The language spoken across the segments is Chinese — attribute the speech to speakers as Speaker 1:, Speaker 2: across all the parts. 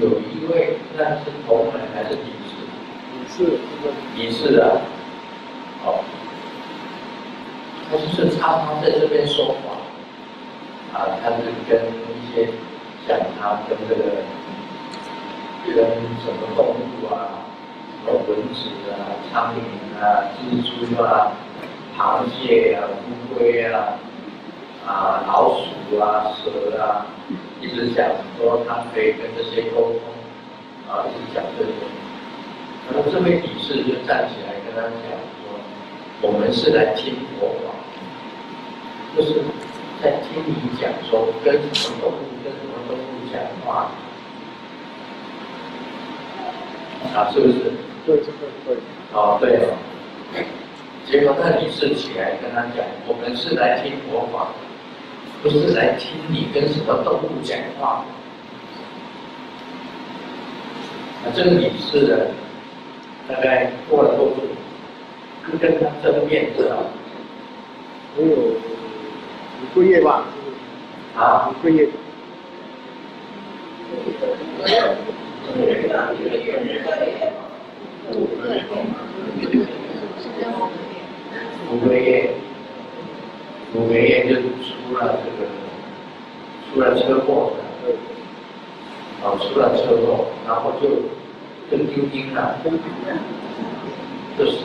Speaker 1: 有一位，那是同门还是敌士？
Speaker 2: 你是这个
Speaker 1: 敌士的，哦，他就是常常在这边说话，啊，他是跟一些像他跟这个跟什么动物啊，什么蚊子啊、苍蝇啊、蜘蛛啊、螃蟹啊、乌龟啊、啊老鼠啊、蛇啊，一直讲说他可以跟这些沟通，啊，一直讲这些。然后这位女士就站起来跟他讲说：“我们是来听佛法，就是在听你讲说跟什么动物跟什么动物讲话，啊，是不是？
Speaker 2: 对这个对，
Speaker 1: 哦，对哦。结果那女士起来跟他讲：我们是来听佛法，不是来听你跟什么动物讲话。啊，这个女士呢，大概过了多久，就跟他争辩，知道吗？
Speaker 2: 还有五个月吧，
Speaker 1: 啊，
Speaker 2: 五个月，
Speaker 1: 五个月，五个月就出了这个，出了车祸，
Speaker 2: 对，
Speaker 1: 啊，出了车祸，然后就跟丢钉了，就是。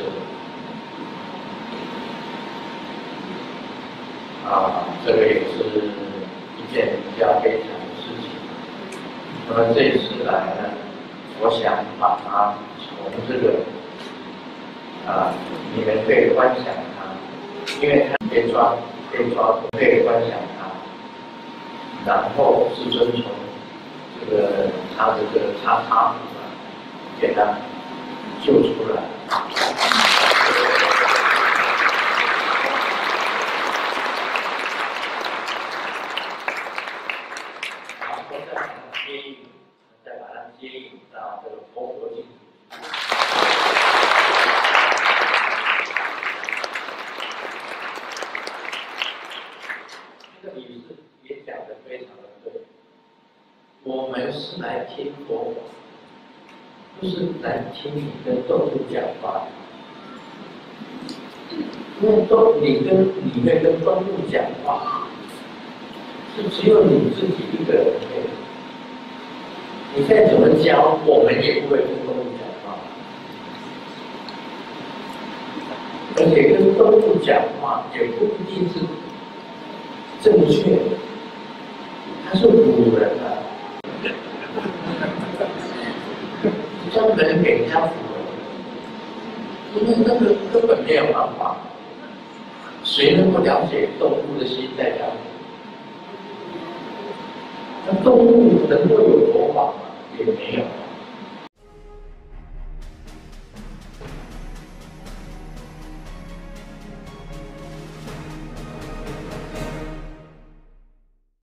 Speaker 1: 啊，这个也是一件比较悲惨的事情。那么这次来呢，我想把它从这个啊，你们可以观想它，因为它被抓被抓可以观想它，然后是遵从这个他这个叉叉符啊，给他救出来。然后再把它接引，再把它接引到这个佛国境。这个理事也讲的非常的对，我们是来听佛法，不是来听你跟动物讲话。因为动，你跟你会跟动物讲话，是只有你自己一个人可以。你再怎么教，我们也不会跟动物讲话。而且跟动物讲话也不一定是正确，他是古人啊，专门给人家服的，因为那个根本没有办法，谁能够了解动物的心在讲？那动物能够有佛法吗？也没有。